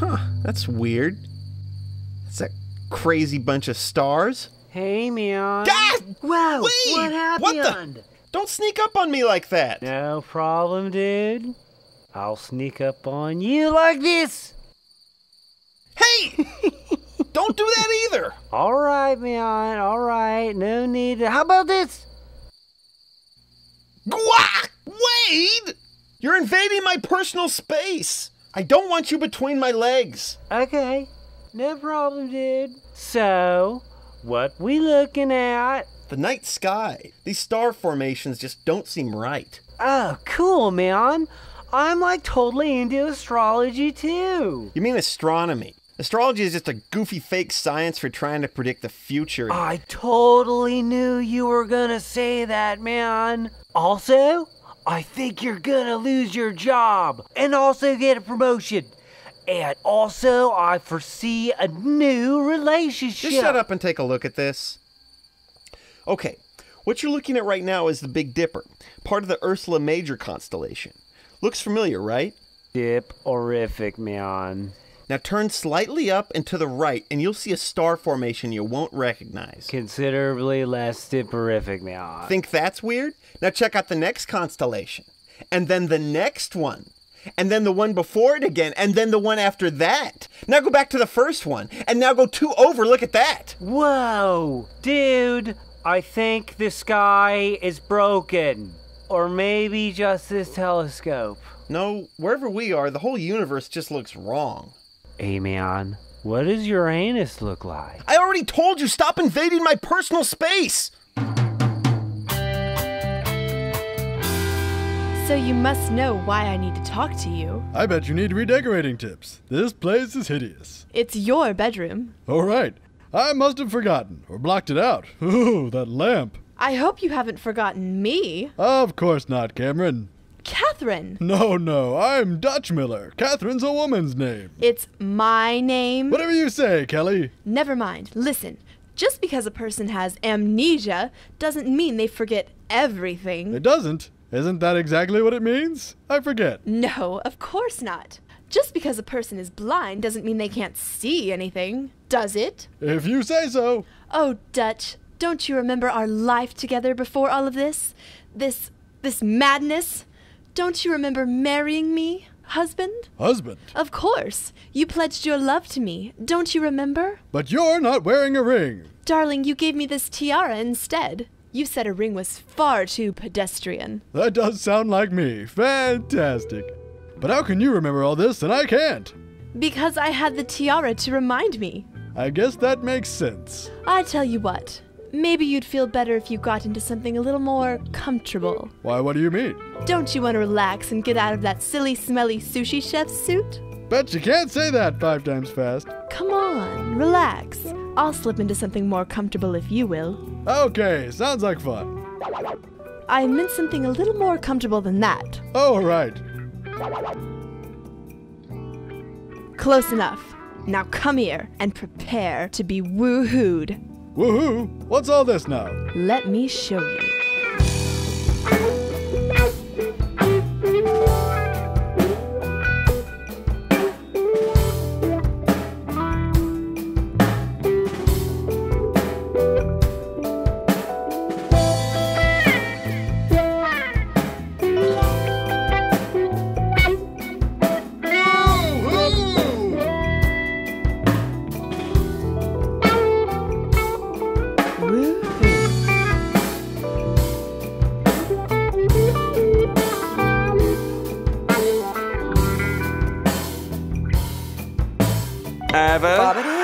Huh, that's weird. It's a crazy bunch of stars. Hey, man. God! Wow, Wait! what happened? What the- Don't sneak up on me like that. No problem, dude. I'll sneak up on you like this. Hey! Don't do that either. All right, man. All right. No need to. How about this? Guac! Wade! You're invading my personal space. I don't want you between my legs. Okay. No problem, dude. So, what we looking at? The night sky. These star formations just don't seem right. Oh, cool, man. I'm like totally into astrology too. You mean astronomy? Astrology is just a goofy fake science for trying to predict the future. I totally knew you were gonna say that, man. Also, I think you're gonna lose your job and also get a promotion. And also, I foresee a new relationship. Just shut up and take a look at this. Okay, what you're looking at right now is the Big Dipper, part of the Ursula Major constellation. Looks familiar, right? Dip horrific, man. Now turn slightly up and to the right, and you'll see a star formation you won't recognize. Considerably less dipperific, man. Think that's weird? Now check out the next constellation, and then the next one, and then the one before it again, and then the one after that. Now go back to the first one, and now go two over. Look at that. Whoa, dude, I think the sky is broken. Or maybe just this telescope. No, wherever we are, the whole universe just looks wrong. Hey, man, what does Uranus look like? I already told you, stop invading my personal space! So you must know why I need to talk to you. I bet you need redecorating tips. This place is hideous. It's your bedroom. All right. I must have forgotten or blocked it out. Ooh, that lamp. I hope you haven't forgotten me. Of course not, Cameron. Catherine. No, no, I'm Dutch Miller. Catherine's a woman's name. It's my name. Whatever you say, Kelly. Never mind. Listen. Just because a person has amnesia doesn't mean they forget everything. It doesn't. Isn't that exactly what it means? I forget. No, of course not. Just because a person is blind doesn't mean they can't see anything, does it? If you say so. Oh, Dutch, don't you remember our life together before all of this? This this madness? Don't you remember marrying me, husband? Husband. Of course. You pledged your love to me. Don't you remember? But you're not wearing a ring. Darling, you gave me this tiara instead. You said a ring was far too pedestrian. That does sound like me. Fantastic. But how can you remember all this and I can't? Because I had the tiara to remind me. I guess that makes sense. I tell you what, maybe you'd feel better if you got into something a little more comfortable. Why, what do you mean? Don't you want to relax and get out of that silly, smelly sushi chef suit? Bet you can't say that five times fast. Come on, relax. I'll slip into something more comfortable if you will. Okay, sounds like fun. I meant something a little more comfortable than that. Oh, right. Close enough. Now come here and prepare to be woohooed. Woohoo! What's all this now? Let me show you. Ever